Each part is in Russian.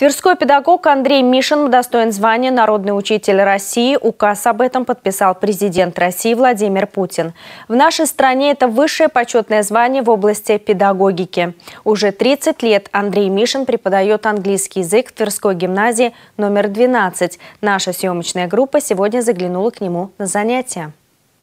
Тверской педагог Андрей Мишин удостоен звания «Народный учитель России». Указ об этом подписал президент России Владимир Путин. В нашей стране это высшее почетное звание в области педагогики. Уже 30 лет Андрей Мишин преподает английский язык в Тверской гимназии номер 12. Наша съемочная группа сегодня заглянула к нему на занятия.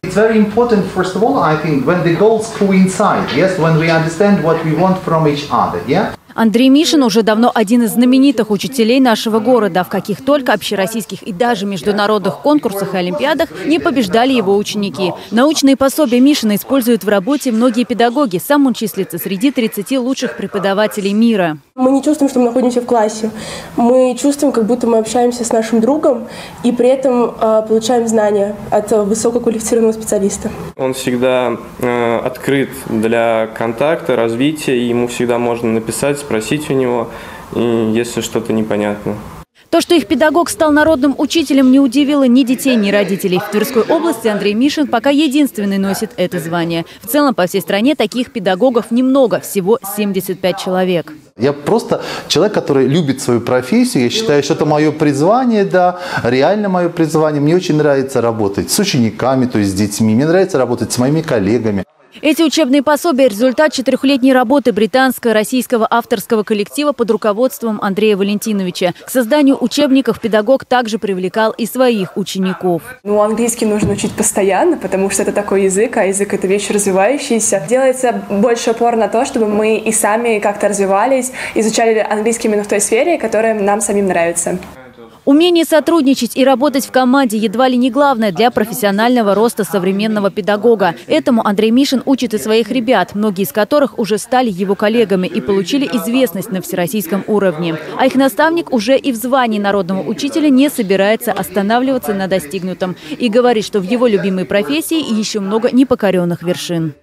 It's very important, first of all, I think, when the goals coincide, yes, when we understand what we want from each other, yeah? Андрей Мишин уже давно один из знаменитых учителей нашего города. В каких только общероссийских и даже международных конкурсах и олимпиадах не побеждали его ученики. Научные пособия Мишина используют в работе многие педагоги. Сам он числится среди 30 лучших преподавателей мира. Мы не чувствуем, что мы находимся в классе. Мы чувствуем, как будто мы общаемся с нашим другом и при этом э, получаем знания от высококвалифицированного специалиста. Он всегда э, открыт для контакта, развития, и ему всегда можно написать, спросить у него, если что-то непонятно. То, что их педагог стал народным учителем, не удивило ни детей, ни родителей. В Тверской области Андрей Мишин пока единственный носит это звание. В целом по всей стране таких педагогов немного, всего 75 человек. Я просто человек, который любит свою профессию. Я считаю, что это мое призвание, да, реально мое призвание. Мне очень нравится работать с учениками, то есть с детьми. Мне нравится работать с моими коллегами. Эти учебные пособия – результат четырехлетней работы британско-российского авторского коллектива под руководством Андрея Валентиновича. К созданию учебников педагог также привлекал и своих учеников. Ну, английский нужно учить постоянно, потому что это такой язык, а язык – это вещь развивающаяся. Делается больше упор на то, чтобы мы и сами как-то развивались, изучали английский именно в той сфере, которая нам самим нравится. Умение сотрудничать и работать в команде едва ли не главное для профессионального роста современного педагога. Этому Андрей Мишин учит и своих ребят, многие из которых уже стали его коллегами и получили известность на всероссийском уровне. А их наставник уже и в звании народного учителя не собирается останавливаться на достигнутом и говорит, что в его любимой профессии еще много непокоренных вершин.